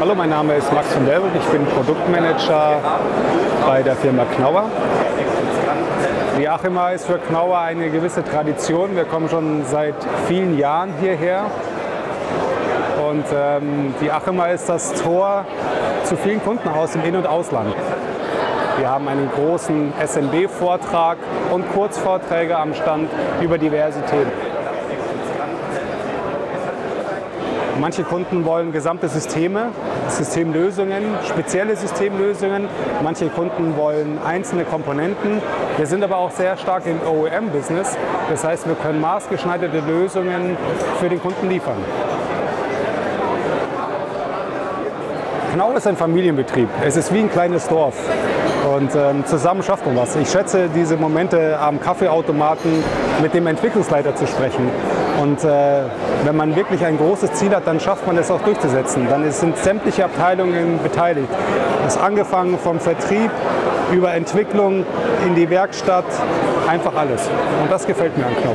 Hallo, mein Name ist Max von Delbert. Ich bin Produktmanager bei der Firma Knauer. Die Achima ist für Knauer eine gewisse Tradition. Wir kommen schon seit vielen Jahren hierher. Und ähm, die Achima ist das Tor zu vielen Kunden aus dem In- und Ausland. Wir haben einen großen SMB-Vortrag und Kurzvorträge am Stand über diverse Themen. Manche Kunden wollen gesamte Systeme, Systemlösungen, spezielle Systemlösungen. Manche Kunden wollen einzelne Komponenten. Wir sind aber auch sehr stark im OEM-Business. Das heißt, wir können maßgeschneiderte Lösungen für den Kunden liefern. Knau ist ein Familienbetrieb. Es ist wie ein kleines Dorf. Und ähm, zusammen schafft man was. Ich schätze diese Momente am Kaffeeautomaten mit dem Entwicklungsleiter zu sprechen. Und äh, wenn man wirklich ein großes Ziel hat, dann schafft man es auch durchzusetzen. Dann sind sämtliche Abteilungen beteiligt. Das angefangen vom Vertrieb über Entwicklung in die Werkstatt, einfach alles. Und das gefällt mir an Knauer.